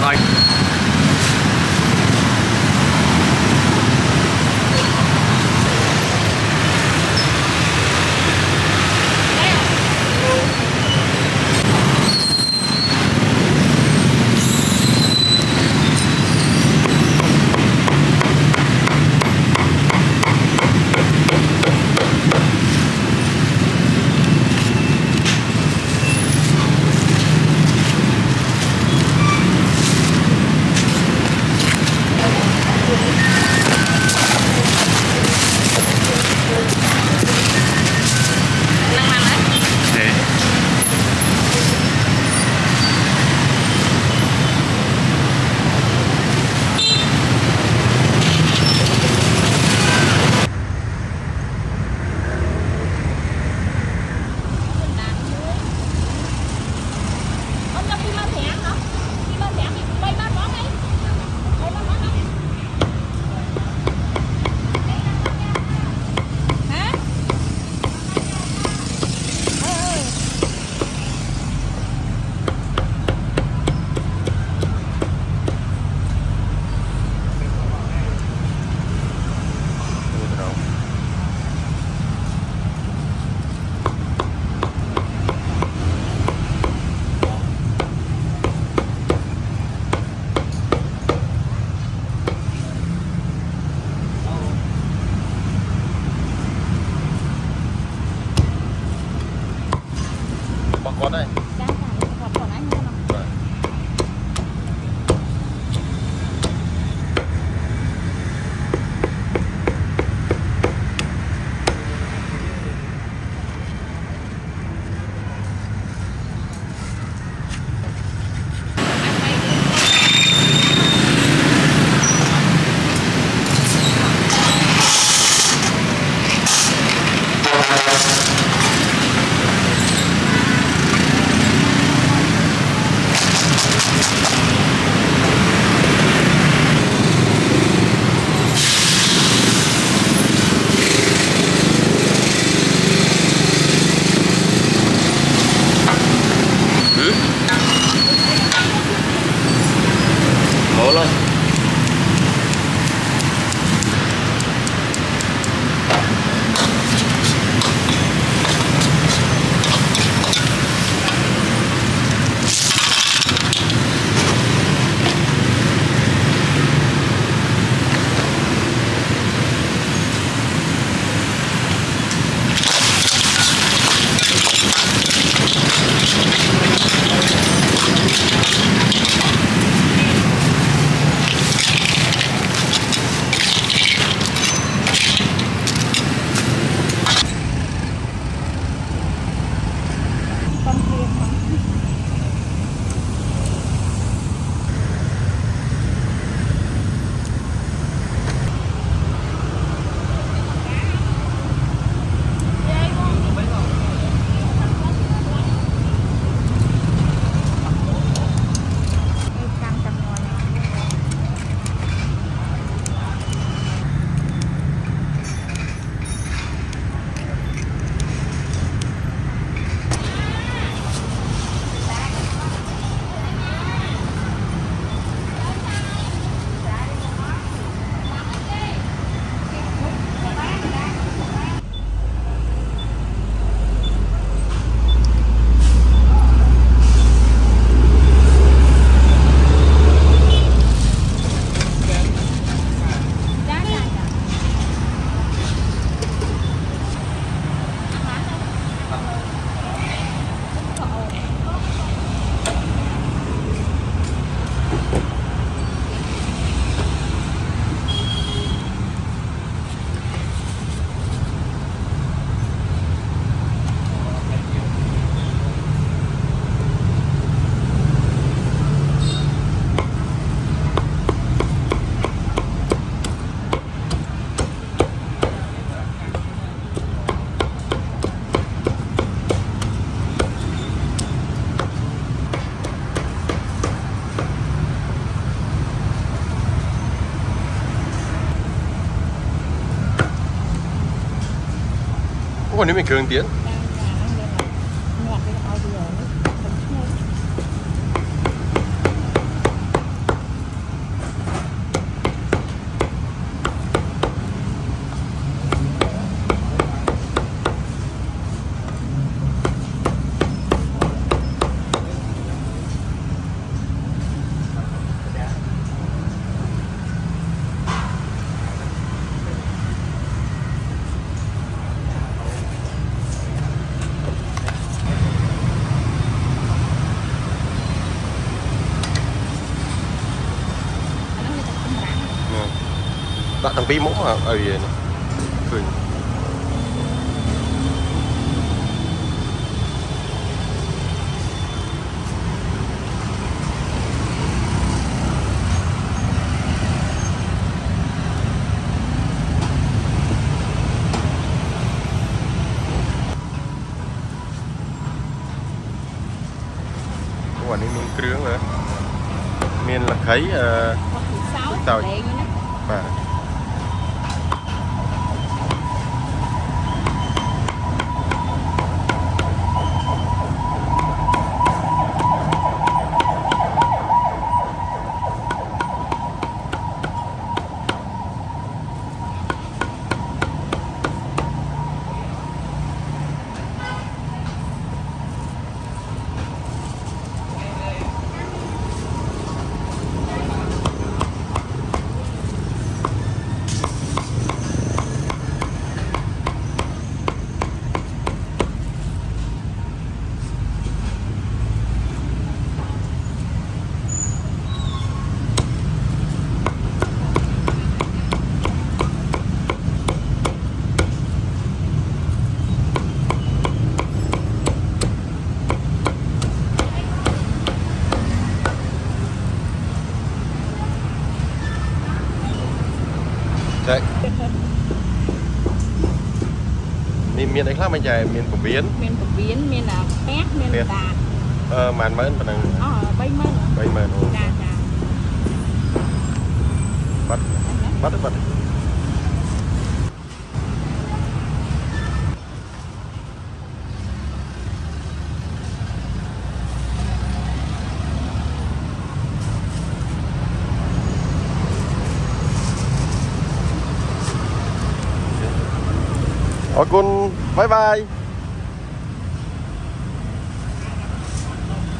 かない。放这一 có if nếu mình cường tiến? ដាក់តាំងពីមុខមកឲ្យវានេះឃើញ អូអានេះមានគ្រឿងហ៎មានលង្ខីអឺ គាត់គឺសោត សោ មានអីខ្លះមិនចែកមានពវៀនមានពវៀនមានអាផ្ទះមានផ្ទះតាអឺម៉ានម៉ឺនប៉ុណ្ណឹងអស់30000 30000អូចាចាបាត់បាត់ទេបាត់ទេអរគុណ バイバイ。